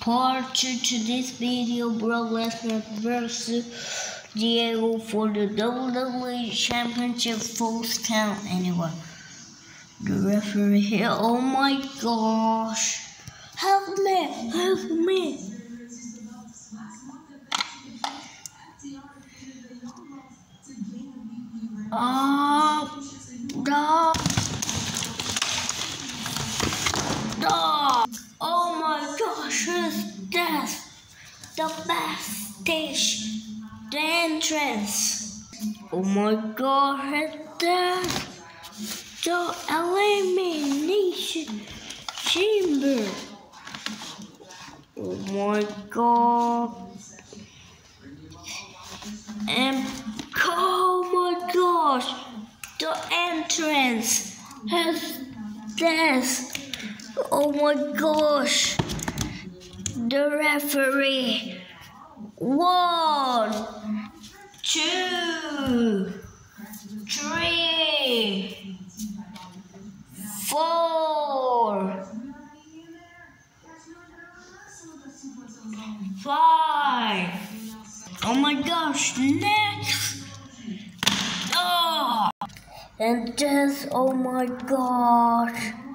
part two to this video, Brock Lesnar versus Diego for the WWE Championship Falls Count. Anyway, the referee here. Oh my gosh! Help me! Help me! Ah, uh, gosh, this the best stage, the entrance. Oh my god, the elimination chamber? Oh my god. And oh my gosh, the entrance has this. Oh my gosh. The referee. One, two, three, four, five. Oh my gosh, next. Oh, and this, oh my gosh.